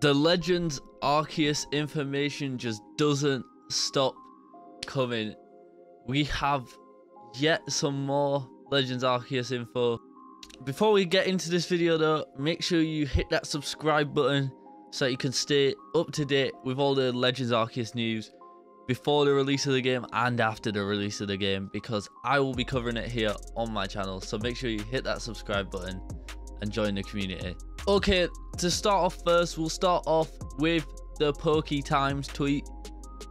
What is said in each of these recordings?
the Legends Arceus information just doesn't stop coming. We have yet some more Legends Arceus info. Before we get into this video though, make sure you hit that subscribe button so you can stay up to date with all the Legends Arceus news before the release of the game and after the release of the game because I will be covering it here on my channel. So make sure you hit that subscribe button and join the community. Okay, to start off first, we'll start off with the Poke Times tweet.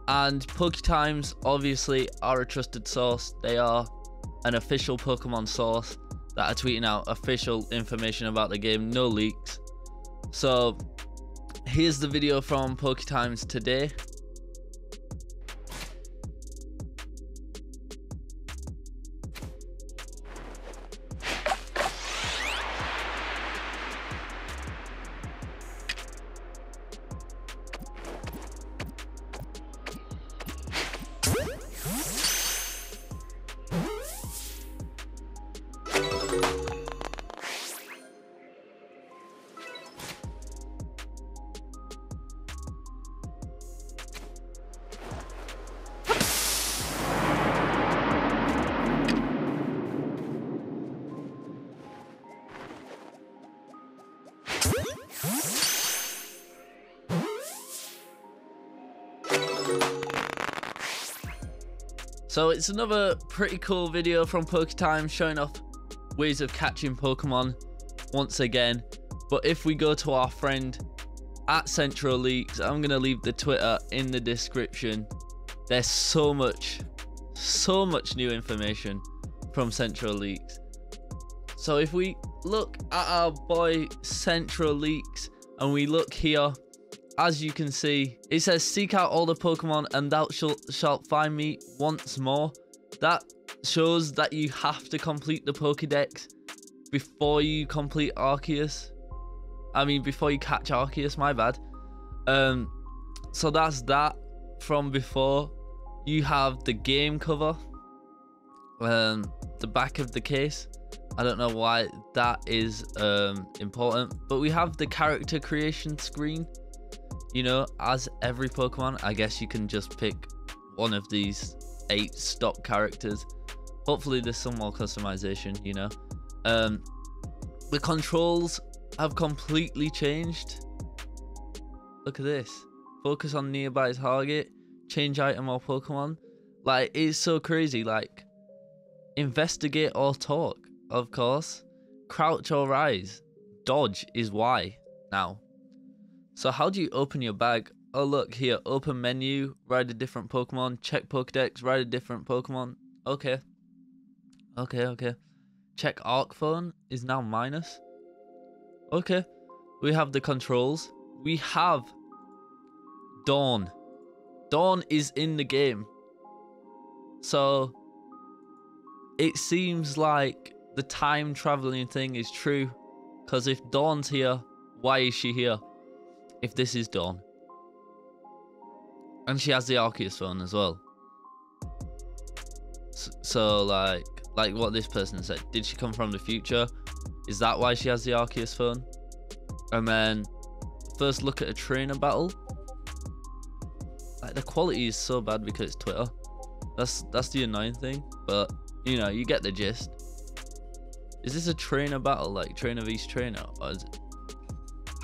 And Poke Times obviously are a trusted source. They are an official Pokemon source that are tweeting out official information about the game, no leaks. So here's the video from Poke Times today. So it's another pretty cool video from Time showing off ways of catching Pokemon once again. But if we go to our friend at Centro Leaks, I'm going to leave the Twitter in the description. There's so much, so much new information from Centro Leaks. So if we look at our boy Centro Leaks and we look here as you can see, it says seek out all the Pokemon and thou shalt, shalt find me once more. That shows that you have to complete the Pokedex before you complete Arceus. I mean, before you catch Arceus, my bad. Um, so that's that from before. You have the game cover, um, the back of the case. I don't know why that is um, important, but we have the character creation screen you know, as every Pokemon, I guess you can just pick one of these eight stock characters. Hopefully there's some more customization, you know. Um, the controls have completely changed. Look at this. Focus on nearby target, change item or Pokemon. Like, it's so crazy. Like, investigate or talk, of course. Crouch or rise. Dodge is Y now. So how do you open your bag? Oh look here, open menu, ride a different Pokemon, check Pokedex, ride a different Pokemon. Okay. Okay, okay. Check Arc Phone is now minus. Okay. We have the controls. We have Dawn. Dawn is in the game. So it seems like the time traveling thing is true. Because if Dawn's here, why is she here? If this is Dawn. And she has the Arceus phone as well. So, so, like, like what this person said, did she come from the future? Is that why she has the Arceus phone? And then, first look at a trainer battle. Like, the quality is so bad because it's Twitter. That's that's the annoying thing, but you know, you get the gist. Is this a trainer battle, like trainer vs trainer, or is it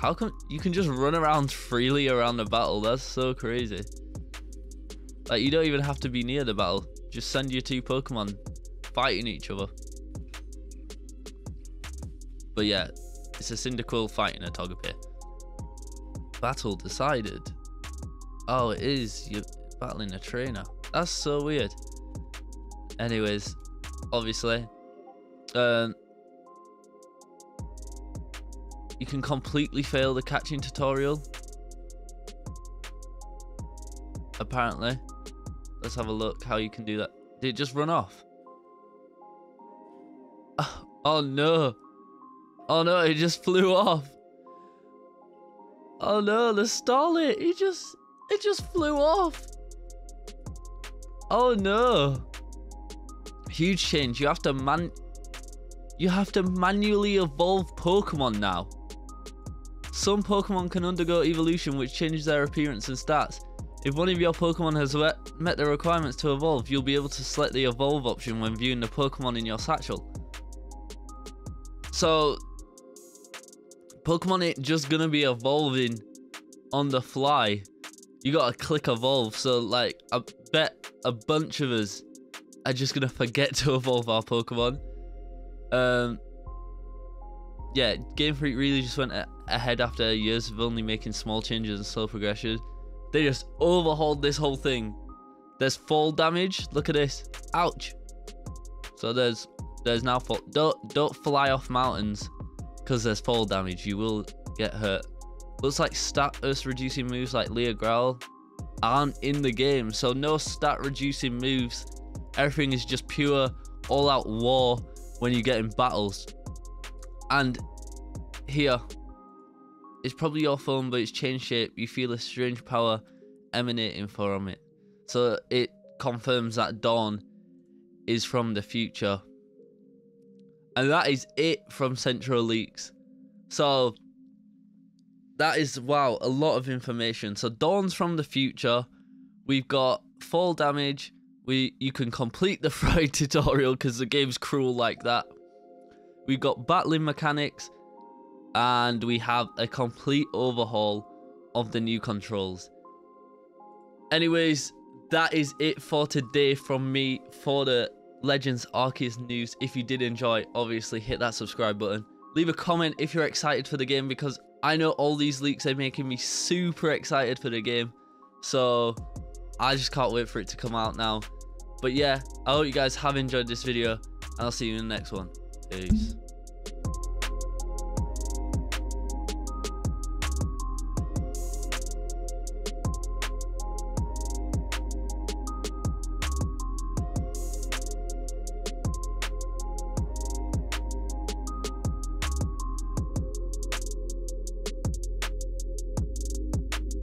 how come you can just run around freely around the battle? That's so crazy. Like, you don't even have to be near the battle. Just send your two Pokemon fighting each other. But yeah, it's a Cyndaquil fighting a Togepi. Battle decided. Oh, it is. You're battling a trainer. That's so weird. Anyways, obviously, um, you can completely fail the catching tutorial. Apparently. Let's have a look how you can do that. Did it just run off? Oh, no. Oh no, it just flew off. Oh no, the Starly, it just, it just flew off. Oh no. Huge change. You have to man, you have to manually evolve Pokemon now. Some Pokemon can undergo evolution which changes their appearance and stats. If one of your Pokemon has met the requirements to evolve, you'll be able to select the evolve option when viewing the Pokemon in your satchel. So, Pokemon ain't just gonna be evolving on the fly. You gotta click evolve. So, like, I bet a bunch of us are just gonna forget to evolve our Pokemon. Um, yeah, Game Freak really just went ahead after years of only making small changes and slow progression. They just overhauled this whole thing. There's fall damage. Look at this. Ouch. So there's there's now fall. Don't don't fly off mountains because there's fall damage. You will get hurt. Looks like status reducing moves like Leer Growl aren't in the game. So no stat reducing moves. Everything is just pure all out war when you get in battles. And here, it's probably your phone, but it's changed shape. You feel a strange power emanating from it. So it confirms that Dawn is from the future. And that is it from Centro Leaks. So that is wow, a lot of information. So Dawn's from the future. We've got fall damage. We you can complete the fried tutorial because the game's cruel like that. We've got battling mechanics and we have a complete overhaul of the new controls. Anyways, that is it for today from me for the Legends Arceus news. If you did enjoy, obviously hit that subscribe button. Leave a comment if you're excited for the game because I know all these leaks are making me super excited for the game. So I just can't wait for it to come out now. But yeah, I hope you guys have enjoyed this video and I'll see you in the next one. Peace.